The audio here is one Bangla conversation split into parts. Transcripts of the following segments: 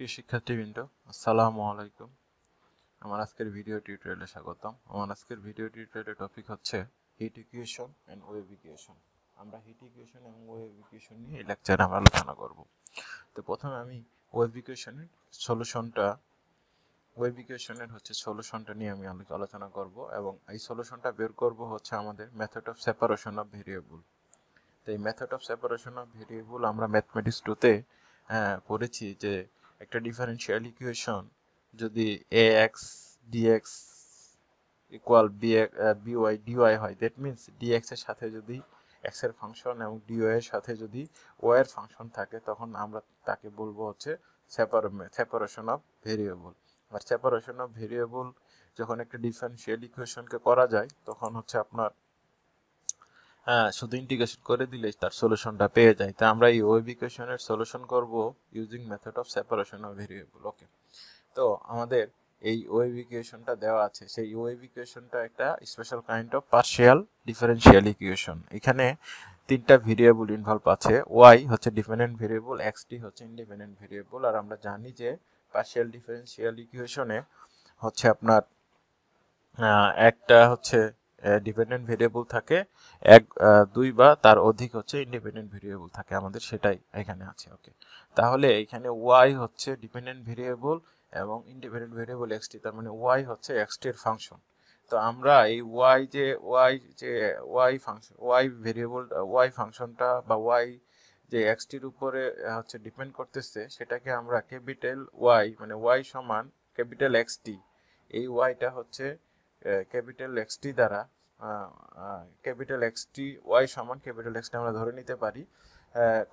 প্রিয় শিক্ষার্থীবৃন্দ আসসালামু আলাইকুম। আমার আজকের ভিডিও টিউটোরিয়ালে স্বাগতম। আমার আজকের ভিডিও টিউটোরিয়ালের টপিক হচ্ছে heat equation and wave equation আমরা হিট ইকুয়েশন এবং ওয়েভ ইকুয়েশন নিয়ে এই লেকচারে আমরা আলোচনা করব। তো প্রথমে আমি ওয়েভ ইকুয়েশনের সলিউশনটা ওয়েভ ইকুয়েশনের হচ্ছে সলিউশনটা নিয়ে আমি আলো- আলোচনা করব এবং এই সলিউশনটা বের করব হচ্ছে আমাদের method of separation of variable তো এই method of separation of variable আমরা ম্যাথমেটিক্স টুতে পড়েছি যে একটা ডিফারেনশিয়াল ইকুয়েশন যদি a x dx equal b b y dy হয় দ্যাট মিনস ডিএক্স এর সাথে যদি এক্সের ফাংশন এবং ডিওয়াই এর সাথে যদি ওয়াই এর ফাংশন থাকে, তখন আমরা তাকে বলব হচ্ছে সেপারেশন অফ ভেরিয়েবল আর সেপারেশন অফ ভেরিয়েবল যখন একটা ডিফারেনশিয়াল ইকুয়েশনকে করা যায়, তখন হচ্ছে আপনার হ্যাঁ শুধু ইন্টিগ্রেশন করে দিলেই তার সলিউশনটা পেয়ে যায়। তা আমরা এই ওয়েভ ইকুয়েশনের সলিউশন করব using method of separation of variable okay তো আমাদের এই ওয়েভ ইকুয়েশনটা দেওয়া আছে। সেই ওয়েভ ইকুয়েশনটা একটা special kind of partial differential equation এখানে তিনটা ভেরিয়েবল ইনভলভ আছে। ওয়াই হচ্ছে ডিপেন্ডেন্ট ভেরিয়েবল এক্সটি হচ্ছে ইন্ডিপেন্ডেন্ট ভেরিয়েবল আর আমরা জানি যে পার্শিয়াল ডিফারেনশিয়াল ইকুয়েশনে হচ্ছে আপনার একটা হচ্ছে ডিপেন্ডেন্ট ভেরিয়েবল থাকে। এক দুই বা তার অধিক হচ্ছে ইন্ডিপেন্ডেন্ট ভেরিয়েবল থাকে আমাদের, সেটাই এখানে আছে ওকে তাহলে এখানে ওয়াই হচ্ছে ডিপেন্ডেন্ট ভেরিয়েবল এবং ইন্ডিপেন্ডেন্ট ভেরিয়েবল এক্সটি তার মানে ওয়াই হচ্ছে এক্সটির ফাংশন তো আমরা এই ওয়াই যে ওয়াই যে y function y variable y ফাংশনটা বা ওয়াই যে এক্সটির উপরে হচ্ছে ডিপেন্ড করতেছে, সেটাকে আমরা ক্যাপিটাল ওয়াই মানে ওয়াই সমান ক্যাপিটাল এক্সটি এই ওয়াইটা হচ্ছে ক্যাপিটাল এক্সটি দ্বারা ক্যাপিটাল এক্সটি ওয়াই সমান ক্যাপিটাল এক্সটি আমরা ধরে নিতে পারি।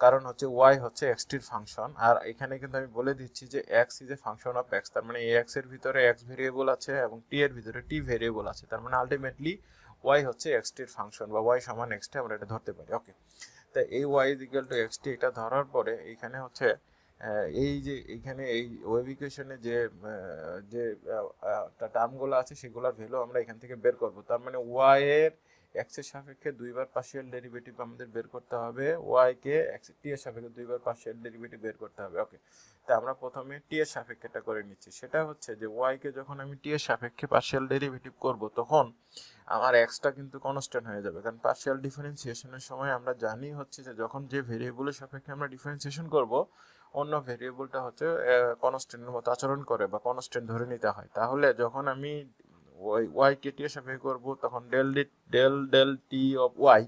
কারণ হচ্ছে ওয়াই হচ্ছে এক্সটির ফাংশন আর এখানে কিন্তু আমি বলে দিচ্ছি যে x is a function of x তার মানে এক্সের ভিতরে এক্স ভেরিয়েবল আছে এবং টি এর ভিতরে টি ভেরিয়েবল আছে। তার মানে আলটিমেটলি ওয়াই হচ্ছে এক্সটির ফাংশন বা ওয়াই সমান এক্সটি আমরা এটা ধরতে পারি। ওকে তা এই y is equal to x t এটা ধরার পরে এখানে হচ্ছে এই যে এখানে এই ওয়েভ ইকুয়েশনে যে যে টার্মগুলো আছে, সেগুলোর ভ্যালু আমরা এখান থেকে বের করব। তার মানে ওয়াই এর এক্সের সাপেক্ষে দুইবার পার্শিয়াল ডেরিভেটিভ আমাদের বের করতে হবে। ওয়াই কে এক্স টি এর সাপেক্ষে দুইবার পার্শিয়াল ডেরিভেটিভ বের করতে হবে। ওকে তা আমরা প্রথমে টি এর সাপেক্ষেটা করে নিচ্ছি। সেটা হচ্ছে যে ওয়াই কে যখন আমি টি এর সাপেক্ষে পার্শিয়াল ডেরিভেটিভ করব, তখন আমার এক্সটা কিন্তু কনস্ট্যান্ট হয়ে যাবে। কারণ পার্শিয়াল ডিফারেন্সিয়েশনের সময় আমরা জানি হচ্ছে যে যখন যে ভেরিয়েবলের সাপেক্ষে আমরা ডিফারেন্সিয়েশন করব অন্য ভেরিয়েবলটা হচ্ছে কনস্ট্যান্টের মতো আচরণ করে বা কনস্ট্যান্ট ধরে নিতে হয়। তাহলে যখন আমি ওয়াই ওয়াই কে টি এর করব, তখন del d del del t of y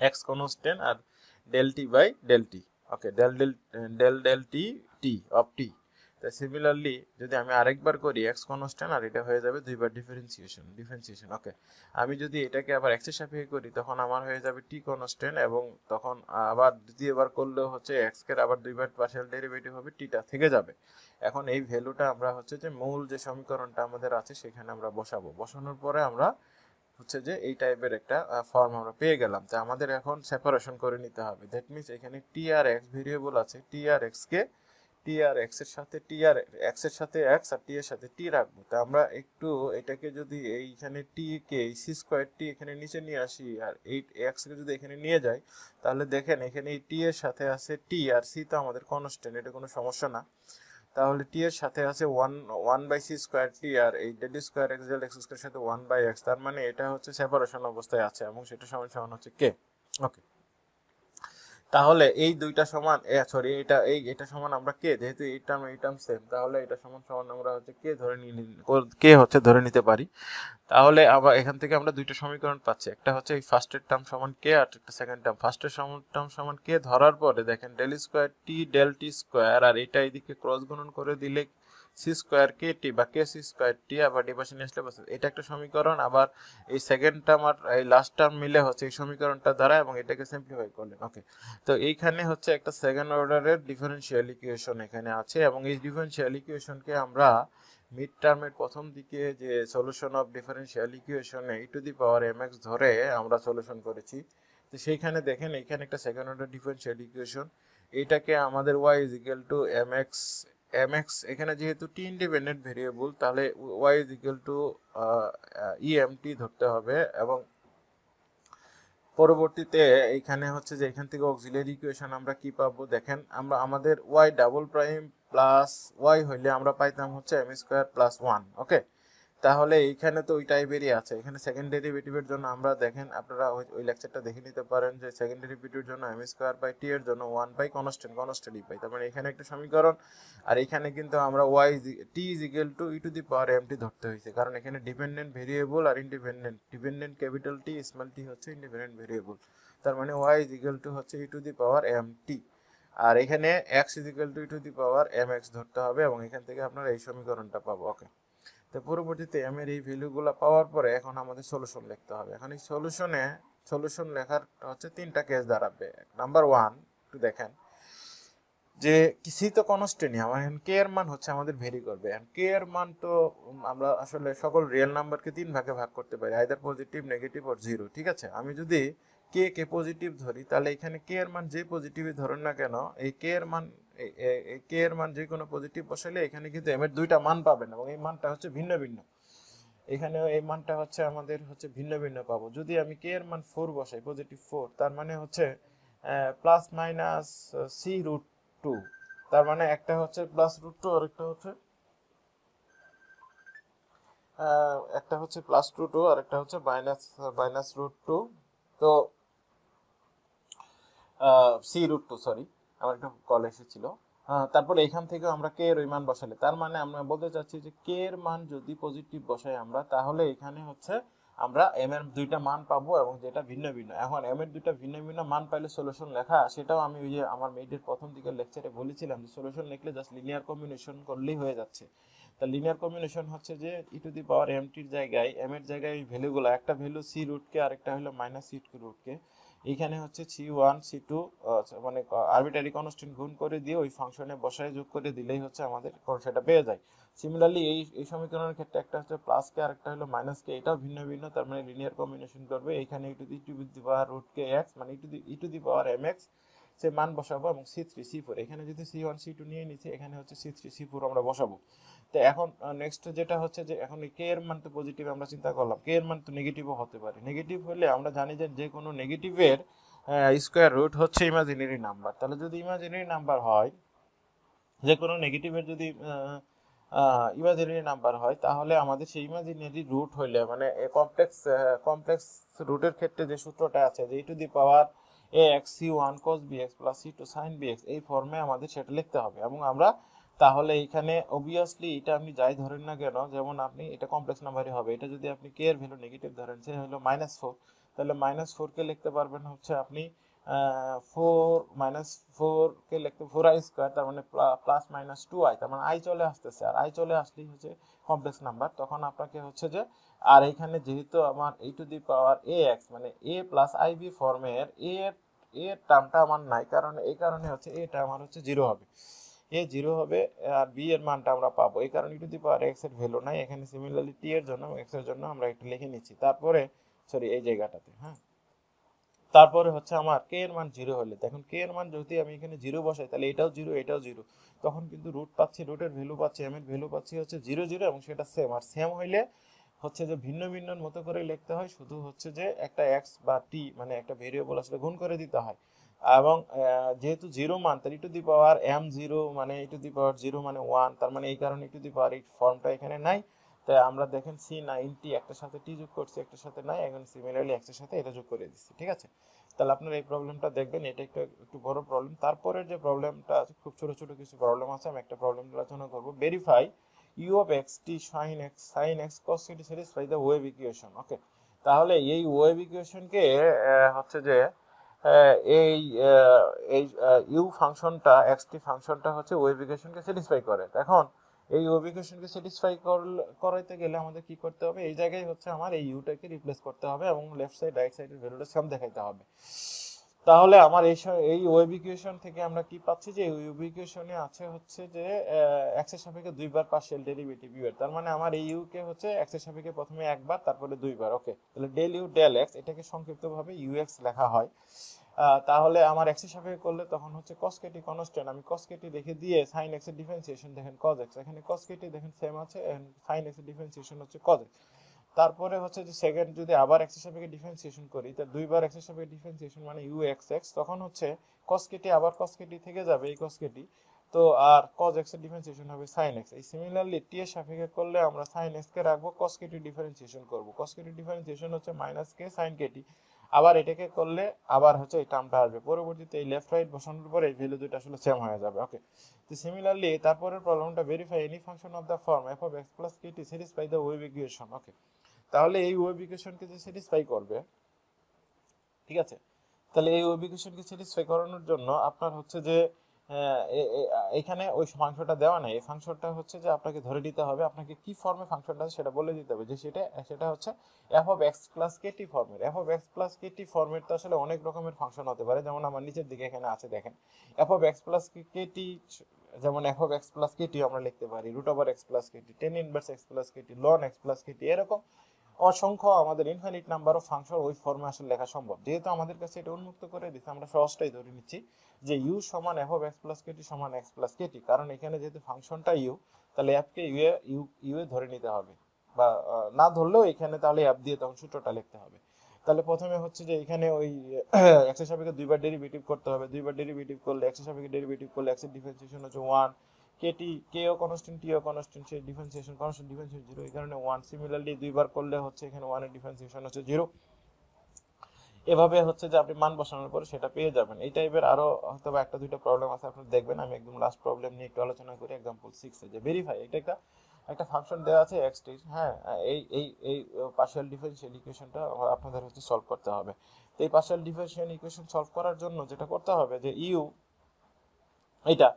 x constant R del t by del t okay del del del del t t of t তা সিমিলারলি যদি আমি আরেকবার করি এক্স কনস্ট্যান্ট আর এটা হয়ে যাবে দুইবার ডিফারেন্সিয়েশন ডিফারেন্সিয়েশন ওকে আমি যদি এটাকে আবার এক্সের সাপেক্ষে করি, তখন আমার হয়ে যাবে টি কনস্ট্যান্ট এবং তখন আবার দ্বিতীয়বার করলেও হচ্ছে এক্স কে আবার দুইবার পার্শিয়াল ডেরিভেটিভ হবে টিটা থেকে যাবে। এখন এই ভ্যালুটা আমরা হচ্ছে যে মূল যে সমীকরণটা আমাদের আছে, সেখানে আমরা বসাবো। বসানোর পরে আমরা হচ্ছে যে এই টাইপের একটা ফর্ম আমরা পেয়ে গেলাম। তো আমাদের এখন সেপারেশন করে নিতে হবে। দ্যাট মিনস এখানে টি আর এক্স ভেরিয়েবল আছে টি আর এক্স কে টি আর এক্সের সাথে টি আর এক্সের সাথে এক্স আর টি এর সাথে টি রাখব। তা আমরা একটু এটাকে যদি এইখানে টি কে সি স্কোয়ার টি এখানে নিচে নিয়ে আসি আর এই এক্স কে যদি এখানে নিয়ে যাই, তাহলে দেখেন এখানে এই টি এর সাথে আছে টি আর সি তো আমাদের কনস্ট্যান্ট এটা কোনো সমস্যা না। তাহলে টি এর সাথে আছে one one by c square t আর এই del square x del x square সাথে ওয়ান বাই এক্স তার মানে এটা হচ্ছে সেপারেশন অবস্থায় আছে এবং সেটা সমান সমান হচ্ছে কে ওকে তাহলে এই দুইটা সমান সরি এটা এই, এটা সমান আমরা কে? যেহেতু এই টার্ম এই টার্ম সেম তাহলে এটা সমান সমান আমরা হচ্ছে কে ধরে নিয়ে কে হচ্ছে ধরে নিতে পারি? তাহলে আবার এখান থেকে আমরা দুইটা সমীকরণ পাচ্ছি। একটা হচ্ছে এই ফার্স্টের টার্ম সমান কে আর একটা সেকেন্ড টার্ম ফার্স্টের সমান টার্ম সমান কে ধরার পরে দেখেন del square t del t square আর এটা এইদিকে ক্রস গুণন করে দিলে সি স্কোয়ার কে টি বা কে সি স্কোয়ার টি আবার ডিপাশন আসলে বসে এটা একটা সমীকরণ, আবার এই সেকেন্ড টার্ম আর এই লাস্ট টার্ম মিলে হচ্ছে এই সমীকরণটা দ্বারা এবং এটাকে সিম্পলিফাই করলেন। ওকে তো এইখানে হচ্ছে একটা সেকেন্ড অর্ডারের ডিফারেনশিয়াল ইকুয়েশন এখানে আছে এবং এই ডিফারেনশিয়াল ইকুয়েশনকে আমরা মিড টার্মের প্রথম দিকে যে সলিউশন অফ ডিফারেনশিয়াল ইকুয়েশনে e to the power m x ধরে আমরা সলিউশন করেছি। তো সেইখানে দেখেন এখানে একটা সেকেন্ড অর্ডার ডিফারেনশিয়াল ইকুয়েশন এটাকে আমাদের y is equal to m x m x এখানে যেহেতু টি ইন্ডিপেন্ডেন্ট ভেরিয়েবল তাহলে y is equal to e m t ধরতে হবে এবং পরবর্তীতে এখানে হচ্ছে যে এখান থেকে অক্সিলারি ইকুয়েশন আমরা কি পাবো? দেখেন, আমরা, আমাদের y double prime plus y হইলে আমরা পাইতাম হচ্ছে m square plus one okay তাহলে এইখানে তো ওই টাইপেরই আছে। এখানে সেকেন্ড ডেরিভেটিভের জন্য আমরা দেখেন, আপনারা ওই লেকচারটা দেখে নিতে পারেন যে সেকেন্ড ডেরিভেটিভের জন্য এম স্কোয়ার বাই টি এর জন্য ওয়ান বাই কনস্ট্যান্ট কনস্ট্যান্টই পাই। তার মানে এখানে একটা সমীকরণ, আর এখানে কিন্তু আমরা y t is equal to e to the power m t ধরতে হয়েছে। কারণ এখানে ডিপেন্ডেন্ট ভেরিয়েবল আর independent dependent capital t small t হচ্ছে ইন্ডিপেন্ডেন্ট ভেরিয়েবল তার মানে ওয়াই ইজ ইকুয়াল টু হচ্ছে ই to the power M T আর এখানে x is equal to e to the power m x ধরতে হবে এবং এখান থেকে আপনারা এই সমীকরণটা পাবো। ওকে তো পরবর্তীতে এম এই ভ্যালুগুলো পাওয়ার পরে এখন আমাদের সলিউশন লিখতে হবে। এখন এই সলিউশনে সলিউশন লেখার হচ্ছে তিনটা কেস দাঁড়াবে। নাম্বার ওয়ান একটু দেখেন, যে কিছু তো কনস্ট্যান্টই আমার এখন কে এর মান হচ্ছে আমাদের ভেরি করবে। এখন কে এর মান তো আমরা আসলে সকল রিয়েল নাম্বারকে তিন ভাগে ভাগ করতে পারি আইদার পজিটিভ নেগেটিভ আর জিরো ঠিক আছে? আমি যদি কে কে পজিটিভ ধরি, তাহলে এখানে কে এর মান যে পজিটিভই ধরেন না কেন, এই কে এর মান কে এর মান যে কোনো পজিটিভ বসালে এখানে কিন্তু এম এর দুইটা মান পাবেন এবং এই মানটা হচ্ছে ভিন্ন ভিন্ন। এখানে এই মানটা হচ্ছে আমাদের হচ্ছে ভিন্ন ভিন্ন পাবো। যদি আমি কে এর মান ফোর বসাই পজিটিভ ফোর তার মানে হচ্ছে plus minus c root two তার মানে একটা হচ্ছে প্লাস রুট টু আর একটা হচ্ছে একটা হচ্ছে প্লাস টু টু আর একটা হচ্ছে মাইনাস মাইনাস রুট টু তো সি রুট টু সরি আমার একটা কল এসেছিল। হ্যাঁ, তারপরে এখান থেকে আমরা কে এর মান বসালে? তার মানে আমরা বলতে চাচ্ছি যে কে এর মান যদি পজিটিভ বসাই আমরা তাহলে এখানে হচ্ছে আমরা এম এর দুইটা মান পাবো এবং যেটা ভিন্ন ভিন্ন। এখন এম এর দুইটা ভিন্ন ভিন্ন মান পাইলে সলিউশন লেখা সেটাও আমি ওই যে আমার মেয়েদের প্রথম দিকের লেকচারে বলেছিলাম যে সলিউশন লিখলে জাস্ট লিনিয়ার কম্বিনেশন করলেই হয়ে যাচ্ছে। তা লিনিয়ার কম্বিনেশন হচ্ছে যে ই টু দি পাওয়ার এম টির জায়গায় এম এর জায়গায় ভ্যালুগুলো একটা ভ্যালু সি রুটকে আরেকটা হলো মাইনাস সি রুটকে এখানে হচ্ছে সি ওয়ান সি টু মানে আরবিটারি কনস্ট্যান্ট গুণ করে দিয়ে ওই ফাংশনে বসায় যোগ করে দিলেই হচ্ছে আমাদের সেটা পেয়ে যায়। সিমিলারলি এই এই সমীকরণের ক্ষেত্রে একটা হচ্ছে প্লাস কে আরেকটা হলো মাইনাস কে এটাও ভিন্ন ভিন্ন, তার মানে লিনিয়ার কম্বিনেশন করবে। এখানে e to the to the power root K x মানে e to the e to the power m x সে মান বসাবো এবং সি থ্রি সি ফোর এখানে যদি সি ওয়ান সি টু নিয়ে নিচ্ছি এখানে হচ্ছে সি থ্রি সি ফোর আমরা বসাবো। তো এখন নেক্সট যেটা হচ্ছে যে এখন কে এর মান তো পজিটিভ আমরা চিন্তা করলাম। কে এর মান তো নেগেটিভও হতে পারে। নেগেটিভ হলে আমরা জানি যে যে কোনো নেগেটিভের স্কোয়ার রুট হচ্ছে ইমাজিনারি নাম্বার তাহলে যদি ইমাজিনারি নাম্বার হয়, যে কোনো নেগেটিভের যদি ইমাজিনারি নাম্বার হয়, তাহলে আমাদের সেই ইমাজিনারি রুট হইলে মানে কমপ্লেক্স কমপ্লেক্স রুটের ক্ষেত্রে যে সূত্রটা আছে, যে e to the power a x c one cos b x plus c two sine b x এই ফর্মে আমাদের সেটা লিখতে হবে। এবং আমরা তাহলে এখানে অবভিয়াসলি এটা আপনি যাই ধরেন না কেন, যেমন আপনি, এটা কমপ্লেক্স নাম্বারই হবে। এটা যদি আপনি কে এর ভ্যালু নেগেটিভ ধরেন, সে হলো মাইনাস ফোর তাহলে মাইনাস ফোরকে লিখতে পারবেন হচ্ছে আপনি ফোর মাইনাস ফোরকে লিখতে ফোর আই স্কোয়ার তার মানে প্লাস মাইনাস টু আই তার মানে আই চলে আসতেছে। আর আই চলে আসলেই হচ্ছে কমপ্লেক্স নাম্বার তখন আপনাকে হচ্ছে যে, আর এখানে যেহেতু আমার এই two the power A x মানে এ প্লাস আই বি ফর্মের এ এর টার্মটা আমার নাই। কারণ, এই কারণে হচ্ছে এটা আমার হচ্ছে জিরো হবে। এ জিরো হবে, আর বি এর মানটা আমরা পাবো। এই কারণে ই টু দি পাওয়ার এক্সের ভ্যালু নাই। এখানে সিমিলারলি টি এর জন্য এক্সের জন্য আমরা একটু লিখে নিচ্ছি। তারপরে সরি এই জায়গাটাতে হ্যাঁ? তারপরে হচ্ছে আমার কে এর মান জিরো হলে। দেখুন কে এর মান যদি আমি এখানে জিরো বসাই, তাহলে এটাও জিরো এটাও জিরো তখন কিন্তু রুট পাচ্ছি রুটের ভ্যালু পাচ্ছি এম এর ভ্যালু পাচ্ছি হচ্ছে জিরো জিরো এবং সেটা সেম আর সেম হইলে হচ্ছে যে ভিন্ন ভিন্ন মতো করে লিখতে হয়। শুধু হচ্ছে যে একটা এক্স বা টি মানে একটা ভেরিয়েবল আসলে গুণ করে দিতে হয়। এবং যেহেতু জিরো মান তার e to the power m zero মানে e to the power zero মানে ওয়ান তার মানে এই কারণে টু দি পাওয়ার এই ফর্মটা এখানে নাই। তাই আমরা দেখেন সি নাইনটি একটার সাথে টি যোগ করছি, একটার সাথে নাই, এখন সিমিলারলি এক্সের সাথে এটা যোগ করে দিচ্ছি, ঠিক আছে? তাহলে আপনারা এই প্রবলেমটা দেখবেন, এটা একটা, একটু বড় প্রবলেম তারপরের যে প্রবলেমটা আছে, খুব ছোট ছোট কিছু প্রবলেম আছে, আমি একটা প্রবলেম আলোচনা করব। Verify u of x t sine x sine x cos t satisfy the wave equation okay তাহলে এই ওয়েভ ইকুয়েশনকে হচ্ছে যে এই এই ইউ ফাংশনটা, এক্সটি ফাংশনটা হচ্ছে ওয়েভ ইকুয়েশনকে স্যাটিসফাই করে। এখন এই ওয়েভ ইকুয়েশনকে স্যাটিসফাই করাইতে গেলে আমাদের কি করতে হবে? এই জায়গায় হচ্ছে আমার এই ইউটাকে রিপ্লেস করতে হবে এবং লেফট সাইড রাইট সাইডের ভ্যালুটা সেম দেখাইতে হবে। তাহলে আমার এই এই ওয়েভ ইকুয়েশন থেকে আমরা কি পাচ্ছি যে ওয়েভ ইকুয়েশনে আছে হচ্ছে যে এক্সের সাপেক্ষে দুইবার পার্শিয়াল ডেরিভেটিভ ইউ তার মানে আমার এই ইউ কে হচ্ছে এক্সের সাপেক্ষে প্রথমে একবার, তারপরে দুইবার। ওকে তাহলে ডেল ইউ ডেল এক্স এটাকে সংক্ষিপ্তভাবে ইউ এক্স লেখা হয়। তাহলে আমার এক্সের সাপেক্ষে করলে তখন হচ্ছে cos কেটি কনস্ট্যান্ট আমি cos কেটি রেখে দিয়ে সাইন এর ডিফারেন্সিয়েশন দেখেন cos x এখানে cos কেটি দেখেন সেম আছে x এর ডিফারেন্সিয়েশন হচ্ছে cos x তারপরে হচ্ছে যে সেকেন্ড যদি আবার এক্সের সাপেক্ষে ডিফারেন্সিয়েশন করি তা দুইবার এক্সের সাপেক্ষে ডিফারেন্সিয়েশন মানে ইউ এক্স এক্স তখন হচ্ছে কস কেটি আবার কস কেটি থেকে যাবে এই কস কেটি তো আর cos এক্সের ডিফারেন্সিয়েশন হবে সাইন এক্স এই সিমিলারলি t এর সাপেক্ষে করলে আমরা সাইন এক্স কে রাখব, cos kt ডিফারেন্সিয়েশন করব। cos kt ডিফারেন্সিয়েশন হচ্ছে minus k sine k t আবার এটাকে করলে আবার হচ্ছে এই টার্মটা আসবে। পরবর্তীতে এই লেফট রাইট বসানোর পরে এই ভ্যালু দুটো আসলে সেম হয়ে যাবে ওকে তো সিমিলারলি তারপরের প্রবলেমটা verify any function of the form f of x plus kt satisfy the wave equation okay তাহলে এই ওয়েভ ইকুয়েশনকে যে স্যাটিসফাই করবে, ঠিক আছে? তাহলে এই ওয়েভ ইকুয়েশনকে স্যাটিসফাই করানোর জন্য আপনার হচ্ছে যে এখানে ওই ফাংশনটা দেওয়া নাই। এই ফাংশনটা হচ্ছে যে আপনাকে ধরে নিতে হবে আপনাকে কি ফর্মে ফাংশনটা সেটা বলে দিতে হবে যে সেটা সেটা হচ্ছে f of x plus k t ফর্মের f of x plus k t ফর্মের তো আসলে অনেক রকমের ফাংশন হতে পারে। যেমন আমার নিচের দিকে এখানে আছে দেখেন f of x plus k t যেমন এফ অফ এক্স প্লাস আমরা লিখতে পারি root over x plus k t tan inverse x plus k t ln x plus k t এরকম অসংখ্য আমাদের ইনফিনিট নাম্বার অফ ফাংশন ওই ফর্মে আসলে লেখা সম্ভব। যেহেতু আমাদের কাছে এটা উন্মুক্ত করে দিচ্ছে আমরা সহজটাই ধরে নিচ্ছি যে ইউ সমান F of X plus KT সমান এক্স প্লাস কেটি কারণ এখানে যেহেতু ফাংশনটা ইউ তাহলে অ্যাপকে ইউ ইউ ইউ এ ধরে নিতে হবে। বা না ধরলেও এখানে তাহলে অ্যাপ দিয়ে তখন সূত্রটা লিখতে হবে। তাহলে প্রথমে হচ্ছে যে এখানে ওই এক্সের সাপেক্ষে দুইবার ডেরিভেটিভ করতে হবে। দুইবার ডেরিভেটিভ করলে এক্সের সাপেক্ষে ডেরিভেটিভ করলে এক্সের ডিফারেন্সিয়েশন হচ্ছে ওয়ান কেটি কে ও কনস্ট্যান্ট টি ও কনস্ট্যান্ট সেই ডিফারেন্সিয়েশন কনস্ট্যান্ট ডিফারেন্সিয়েশন জিরো এই কারণে ওয়ান সিমিলারলি দুইবার করলে হচ্ছে এখানে ওয়ানের ডিফারেন্সিয়েশন হচ্ছে জিরো এভাবে হচ্ছে যে আপনি মান বসানোর পরে সেটা পেয়ে যাবেন। এই টাইপের আরও হয়তো একটা, দুইটা প্রবলেম আছে আপনি দেখবেন। আমি একদম লাস্ট প্রবলেম নিয়ে একটু আলোচনা করি এক্সাম্পল সিক্সে যে ভেরিফাই এটা একটা একটা ফাংশন দেওয়া আছে এক্স টি হ্যাঁ এই এই এই পার্শিয়াল ডিফারেন্সিয়াল ইকুয়েশনটা আপনাদের হচ্ছে সলভ করতে হবে। তো এই পার্শিয়াল ডিফারেন্সিয়াল ইকুয়েশন সলভ করার জন্য যেটা করতে হবে যে ইউ এটা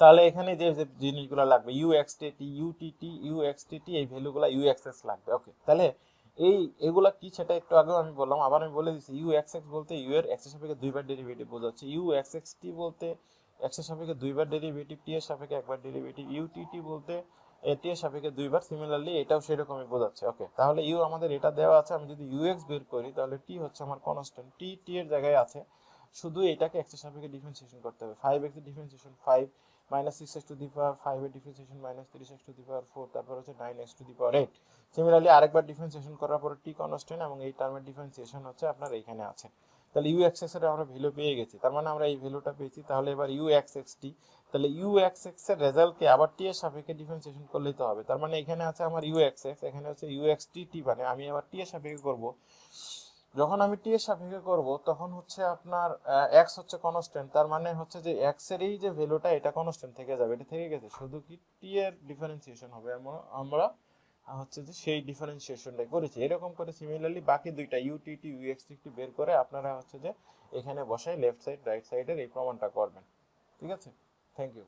তাহলে এখানে যে জিনিসগুলো লাগবে u x t t u t t u x t t এই ভ্যালুগুলো ইউ এক্স এক্স লাগবে ওকে তাহলে এই, এগুলা কি সেটা একটু আগেও আমি বললাম, আবার আমি বলে দিচ্ছি ইউ এক্স এক্স বলতে ইউ এর এক্সের সাপেক্ষে দুইবার ডেরিভেটিভ বোঝাচ্ছে। ইউ এক্স এক্স টি বলতে এক্সের সাপেক্ষে দুইবার ডেরিভেটিভ টি এর সাপেক্ষে একবার ডেরিভেটিভ ইউ টি টি বলতে এ টি এর সাপেক্ষে দুইবার সিমিলারলি এটাও সেরকমই বোঝাচ্ছে ওকে তাহলে ইউ আমাদের এটা দেওয়া আছে, আমি যদি ইউ এক্স বের করি, তাহলে টি হচ্ছে আমার কনস্ট্যান্ট টি টি এর জায়গায় আছে। শুধু এটাকে এক্সের সাপেক্ষে ডিফারেন্সিয়েশন করতে হবে ফাইভ এক্সের differentiation five minus six x to the power five এর ডিফারেন্সিয়েশন মাইনাস তিরিশ x to the power four তারপর হচ্ছে nine x to the power eight similarly আরেকবার ডিফারেন্সিয়েশন করার পরে টি কনস্ট্যান্ট এবং এই টার্মের ডিফারেন্সিয়েশন হচ্ছে আপনার এইখানে আছে। তাহলে ইউ এক্সের আমরা ভ্যালু পেয়ে গেছি। তার মানে আমরা এই ভ্যালুটা পেয়েছি। তাহলে এবার ইউ এক্স এক্স টি তাহলে ইউ এক্স এক্সের রেজাল্টকে আবার টি এর সাপেক্ষে ডিফারেন্সিয়েশন করলেই তো হবে। তার মানে এখানে আছে আমার ইউ এক্স এক্স এখানে হচ্ছে ইউ এক্স টি টি মানে আমি আবার টি এর সাপেক্ষে করব। যখন আমি টি এর সাপেক্ষে করব, তখন হচ্ছে আপনার এক্স হচ্ছে কনস্ট্যান্ট তার মানে হচ্ছে যে এক্সের এই যে ভ্যালুটা এটা কনস্ট্যান্ট থেকে যাবে, এটা থেকে গেছে। শুধু কি টি এর ডিফারেন্সিয়েশন হবে আমরা হচ্ছে যে সেই ডিফারেন্সিয়েশনটাই করেছি। এরকম করে সিমিলারলি বাকি দুইটা ইউটিটি ইউএক্সটি বের করে আপনারা হচ্ছে যে এখানে বসাই লেফট সাইড রাইট সাইডের এই প্রমাণটা করবেন। ঠিক আছে? Thank you